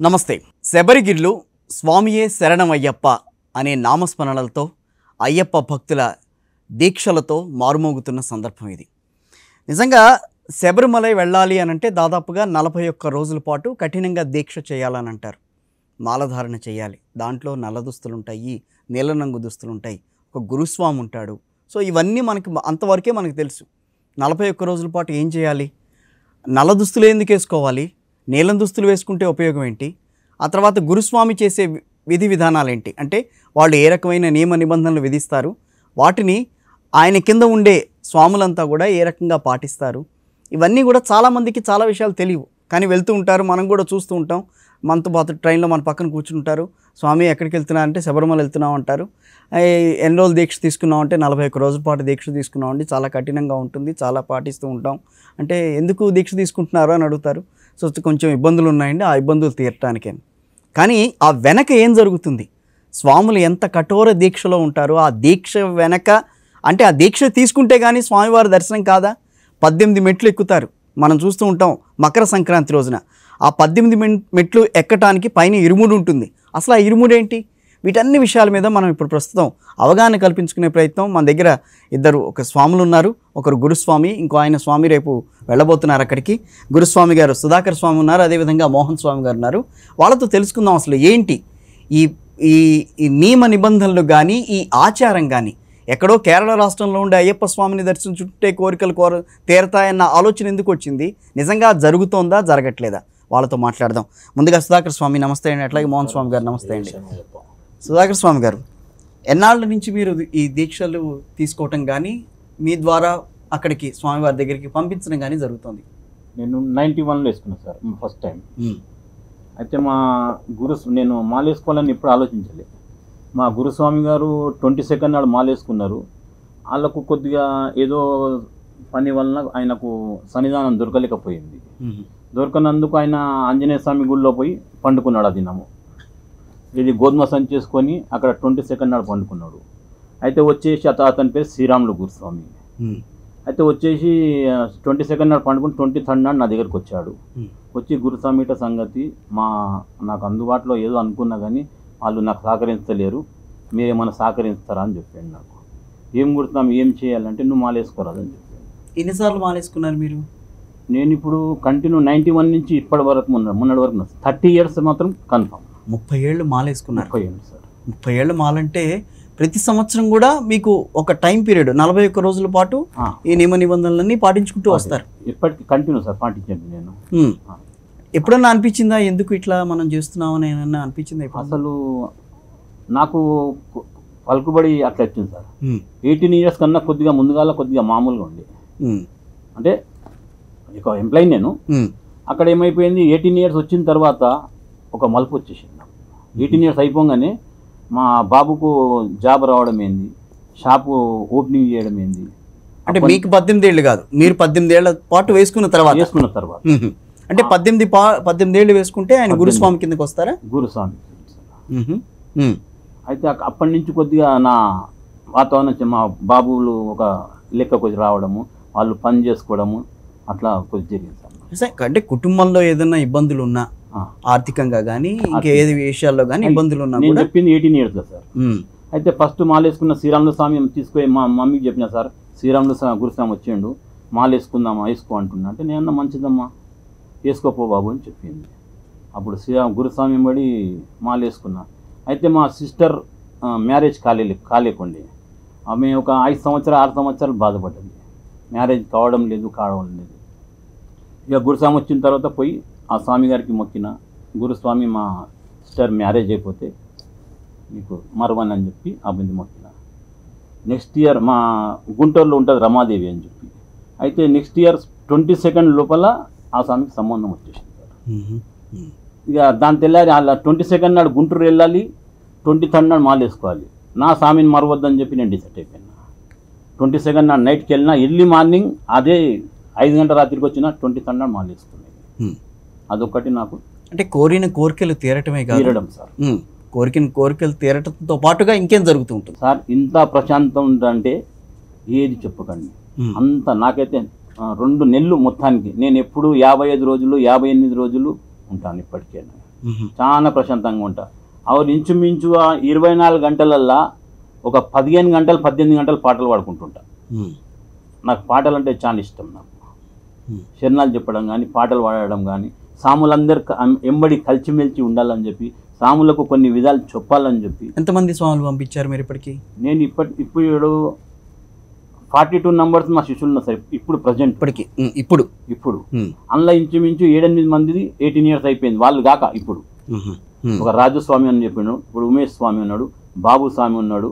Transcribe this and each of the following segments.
నమస్తే. శబరిగిర్లు స్వామియే శరణమయ్యప్ప అనే నామస్మరణలతో అయ్యప్ప భక్తుల దీక్షలతో మారుమోగుతున్న సందర్భం ఇది. నిజంగా శబరిమలై వెళ్ళాలి అని అంటే దాదాపుగా నలభై ఒక్క రోజుల పాటు కఠినంగా దీక్ష చేయాలని అంటారు. మాలధారణ చేయాలి. దాంట్లో నల్ల దుస్తులు ఉంటాయి నీలనంగు దుస్తులు ఉంటాయి ఒక గురుస్వామి ఉంటాడు. సో ఇవన్నీ మనకి అంతవరకే మనకు తెలుసు. నలభై ఒక్క రోజుల పాటు ఏం చేయాలి? నల్ల దుస్తులు ఎందుకు వేసుకోవాలి? నీలం దుస్తులు వేసుకుంటే ఉపయోగం ఏంటి? ఆ తర్వాత గురుస్వామి చేసే విధి విధానాలు ఏంటి అంటే వాళ్ళు ఏ రకమైన నియమ నిబంధనలు విధిస్తారు? వాటిని ఆయన కింద ఉండే స్వాములంతా కూడా ఏ రకంగా పాటిస్తారు? ఇవన్నీ కూడా చాలామందికి చాలా విషయాలు తెలియవు. కానీ వెళ్తూ ఉంటారు మనం కూడా చూస్తూ ఉంటాం. మనతో పాటు ట్రైన్లో మన పక్కన కూర్చుంటారు స్వామి ఎక్కడికి వెళ్తున్నా అంటే శబరిమల వెళ్తున్నాం అంటారు. ఎన్ని రోజులు దీక్ష తీసుకున్నాం అంటే నలభై ఒక్క రోజుల పాటు దీక్ష తీసుకున్నాం అండి. చాలా కఠినంగా ఉంటుంది. చాలా పాటిస్తూ ఉంటాం. అంటే ఎందుకు దీక్ష తీసుకుంటున్నారు అని అడుగుతారు. సో కొంచెం ఇబ్బందులు ఉన్నాయండి ఆ ఇబ్బందులు తీరటానికే. కానీ ఆ వెనక ఏం జరుగుతుంది? స్వాములు ఎంత కఠోర దీక్షలో ఉంటారో ఆ దీక్ష వెనక అంటే ఆ దీక్ష తీసుకుంటే కానీ స్వామివారి దర్శనం కాదా? పద్దెనిమిది మెట్లు ఎక్కుతారు. మనం చూస్తూ ఉంటాం మకర సంక్రాంతి రోజున. ఆ పద్దెనిమిది మెట్లు ఎక్కటానికి పైన ఇరుముడు ఉంటుంది. అసలు ఆ ఇరుముడు ఏంటి వీటన్ని విషయాల మీద మనం ఇప్పుడు ప్రస్తుతం అవగాహన కల్పించుకునే ప్రయత్నం. మన దగ్గర ఇద్దరు ఒక స్వాములు ఉన్నారు. ఒకరు గురుస్వామి ఇంకో ఆయన స్వామి రేపు వెళ్ళబోతున్నారు అక్కడికి. గురుస్వామి గారు సుధాకర్ స్వామి ఉన్నారు. అదేవిధంగా మోహన్ స్వామి గారు ఉన్నారు. వాళ్ళతో తెలుసుకుందాం అసలు ఏంటి ఈ ఈ ఈ నియమ నిబంధనలు కానీ ఈ ఆచారం కానీ ఎక్కడో కేరళ రాష్ట్రంలో ఉండే అయ్యప్ప స్వామిని దర్శించుంటే కోరికలు కోర తీరతాయన్న ఆలోచన ఎందుకు వచ్చింది? నిజంగా జరుగుతోందా జరగట్లేదా? వాళ్ళతో మాట్లాడదాం. ముందుగా సుధాకర్ స్వామి నమస్తే అండి. అట్లాగే మోహన్ స్వామి గారు నమస్తే అండి. సుధాకర్ స్వామి గారు ఎన్నాళ్ళ నుంచి మీరు ఈ దీక్షలు తీసుకోవటం కానీ మీ ద్వారా అక్కడికి స్వామివారి దగ్గరికి పంపించడం కానీ జరుగుతుంది? నేను నైంటీ వన్లో వేసుకున్నాను సార్ ఫస్ట్ టైం. అయితే మా గురు నేను మాలేసుకోవాలని ఎప్పుడు ఆలోచించలే. మా గురుస్వామి గారు ట్వంటీ సెకండ్ నాడు మాలేసుకున్నారు వాళ్ళకు కొద్దిగా ఏదో పని వలన ఆయనకు సన్నిధానం దొరకలేకపోయింది. దొరకనందుకు ఆయన ఆంజనేయ స్వామి గుడిలో పోయి పండుకున్నాడు ఆ దినము. ఇది గోధుమ సంచి చేసుకొని అక్కడ ట్వంటీ సెకండ్ నాడు పండుకున్నాడు. అయితే వచ్చేసి అత అతని పేరు శ్రీరాములు గురుస్వామి. అయితే వచ్చేసి ట్వంటీ సెకండ్ నాడు పండుకుని ట్వంటీ థర్డ్ నాడు నా దగ్గరికి వచ్చాడు. వచ్చి గురుస్వామిట సంగతి మా నాకు అందుబాటులో ఏదో అనుకున్నా కానీ వాళ్ళు నాకు సహకరించలేరు. మీరేమైనా సహకరిస్తారా అని చెప్పాడు నాకు. ఏం గుర్తాం ఏం చేయాలంటే నువ్వు మాలేసుకోరాదని చెప్పాడు. ఎన్నిసార్లు మాలేసుకున్నారు మీరు? నేను ఇప్పుడు కంటిన్యూ నైంటీ వన్ నుంచి ఇప్పటి వరకు మొన్న మొన్నటి వరకు థర్టీ ఇయర్స్ మాత్రం కన్ఫామ్. ముప్పై ఏళ్ళు మాలేసుకున్నారు. ముప్పై ఏళ్ళు సార్. ముప్పై ఏళ్ళు మాలంటే ప్రతి సంవత్సరం కూడా మీకు ఒక టైం పీరియడ్ నలభై ఒక్క రోజుల పాటు ఈ నియమ నిబంధనలన్నీ పాటించుకుంటూ వస్తారు. ఇప్పటికి కంటిన్యూ సార్ పాటించండి నేను. ఎప్పుడన్నా అనిపించిందా ఎందుకు ఇట్లా మనం చేస్తున్నామని ఏమన్నా అనిపించిందా? అసలు నాకు పలుకుబడి అట్లా వచ్చింది సార్. ఎయిటీన్ ఇయర్స్ కన్నా కొద్దిగా ముందుగాల కొద్దిగా మామూలుగా ఉంది. అంటే ఒక ఎంప్లాయీ నేను. అక్కడ ఏమైపోయింది ఎయిటీన్ ఇయర్స్ వచ్చిన తర్వాత ఒక మలుపు వచ్చేసింది. ఎయిటీన్ ఇయర్స్ అయిపోగానే మా బాబుకు జాబ్ రావడం ఏంది? షాపు ఓపెనింగ్ చేయడం ఏంది? అంటే మీకు పద్దెనిమిది ఏళ్ళు కాదు. మీరు పద్దెనిమిది ఏళ్ళ పాటు వేసుకున్న తర్వాత. చేసుకున్న తర్వాత. అంటే పద్దెనిమిది పా పద్దెనిమిది ఏళ్ళు వేసుకుంటే ఆయన గురుస్వామి కిందకి వస్తారా? గురుస్వామి. అయితే అప్పటి నుంచి కొద్దిగా నా వాతావరణం మా బాబులు ఒక లెక్కకు రావడము వాళ్ళు పని చేసుకోవడము అట్లా కొద్ది జరిగింది అంటే కుటుంబంలో ఏదైనా ఇబ్బందులు ఉన్నా. ఆర్థికంగా కానీ ఇంకా ఏది విషయాల్లో కానీ ఇబ్బందులు ఉన్నా నేను చెప్పింది ఎయిటీన్ ఇయర్స్ సార్. అయితే ఫస్ట్ మాలేసుకున్న శ్రీరాములు స్వామి తీసుకొని మా మమ్మీకి చెప్పిన సార్ శ్రీరాములు స్వామి గురుస్వామి వచ్చిండు మాల వేసుకుందామా వేసుకో అంటున్నా. అంటే నేను అన్నా మంచిదమ్మా వేసుకోపో బాబు అని చెప్పింది. అప్పుడు శ్రీరామ్ గురుస్వామి బడి మాల వేసుకున్నా అయితే మా సిస్టర్ మ్యారేజ్ కాలే కాలేకుండే. ఆమె ఒక ఐదు సంవత్సరాలు ఆరు సంవత్సరాలు బాధపడ్డది. మ్యారేజ్ కావడం లేదు కావడం లేదు. ఇక గురుస్వామి వచ్చిన తర్వాత పోయి ఆ స్వామి గారికి మొక్కిన గురుస్వామి మా సిస్టర్ మ్యారేజ్ అయిపోతే మీకు మరవని అని చెప్పి ఆ బిందు మొక్కిన. నెక్స్ట్ ఇయర్ మా గుంటూరులో ఉంటుంది రమాదేవి అని చెప్పి. అయితే నెక్స్ట్ ఇయర్ ట్వంటీ సెకండ్ లోపల ఆ స్వామికి సంబంధం వచ్చేసింది. ఇక దాని తెల్లారి అలా ట్వంటీ సెకండ్ నాడు గుంటూరు వెళ్ళాలి ట్వంటీ థర్డ్ నాడు మాల వేసుకోవాలి నా స్వామిని మరవద్దని చెప్పి నేను డిసైడ్ అయిపోయినా. ట్వంటీ సెకండ్ నాడు నైట్కి వెళ్ళినా ఎర్లీ మార్నింగ్ అదే ఐదు గంటల రాత్రికి వచ్చిన ట్వంటీ థర్డ్ నాడు మాల వేసుకునేది ఉమ్. అదొకటి నాకు అంటే కోరిన కోరికలు తీరటమే కాదు తీరడం సార్. కోరికన కోరికలు తీరటంతో పాటుగా ఇంకేం జరుగుతూ ఉంటుంది సార్ ఇంత ప్రశాంతం ఉందంటే ఏది చెప్పకండి. అంత నాకైతే రెండు నెలలు మొత్తానికి నేను ఎప్పుడు యాభై ఐదు రోజులు యాభై ఎనిమిది రోజులు ఉంటాను ఇప్పటికే. చాలా ప్రశాంతంగా ఉంటా ఆవిడ ఇంచుమించు ఆ ఇరవై నాలుగు గంటలల్లా ఒక పదిహేను గంటలు పద్దెనిమిది గంటలు పాటలు పాడుకుంటుంటా. నాకు పాటలు అంటే చాలా ఇష్టం నాకు. శరణాలు చెప్పడం కానీ పాటలు పాడడం కానీ సాములందరూ ఎంబడి కలిసిమెలిసి ఉండాలని చెప్పి సాములకు కొన్ని విధాలు చెప్పాలని చెప్పి ఎంతమంది స్వాములు పంపించారు మీరు ఇప్పటికి నేను ఇప్పటి ఇప్పుడు ఫార్టీ టూ నంబర్స్ మా శిష్యులు ఉన్నారు సార్ ఇప్పుడు ప్రజెంట్ ఇప్పటికి. ఇప్పుడు ఇప్పుడు. అందులో ఇంచుమించు ఏడెనిమిది మందిది ఎయిటీన్ ఇయర్స్ అయిపోయింది వాళ్ళు కాక ఇప్పుడు. ఒక రాజస్వామి అని చెప్పాడు ఇప్పుడు ఉమేష్ స్వామి ఉన్నాడు బాబు స్వామి ఉన్నాడు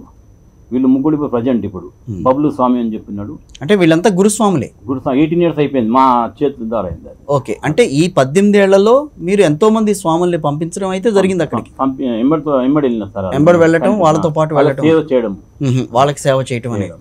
వీళ్ళు ముగ్గురు ఇప్పుడు ప్రజెంట్ ఇప్పుడు. Hmm. బబ్లు స్వామి అని చెప్పినాడు. అంటే వీళ్ళంతా గురుస్వాములే. గురు ఎయిటీన్ ఇయర్స్ అయిపోయింది. మా చేతుల ద్వారా అయింది ఓకే. అంటే ఈ పద్దెనిమిది ఏళ్ళలో మీరు ఎంతో మంది స్వాముల్ని పంపించడం అయితే జరిగింది అక్కడికి. ఎంబడితో ఎంబడి వెళ్ళిన సార్. ఎంబడి వెళ్ళటం, వాళ్ళతో పాటు వాళ్ళ వెళ్ళటం. సేవ చేయడం. వాళ్ళకి సేవ చేయటం అనేది.